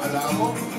al.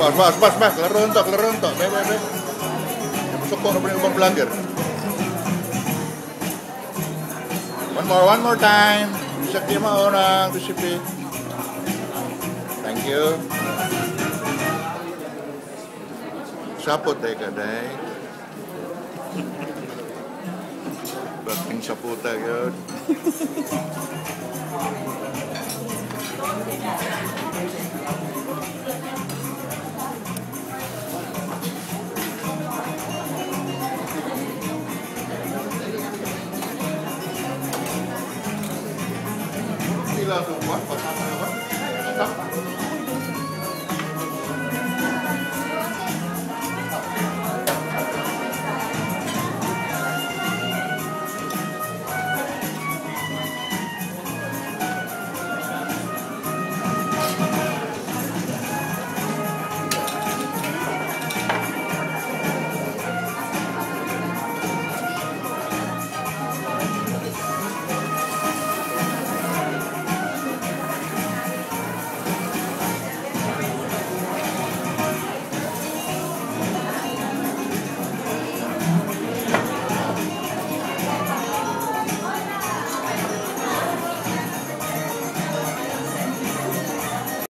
Mas, mas, mas, mas, lerontok, lerontok, be, be, be. Masuk kok ubah pelanggar. One more, one more time. Bisa lima orang di sini. Thank you. Sapot deh kadai. Baking saputa yun. 我我他他。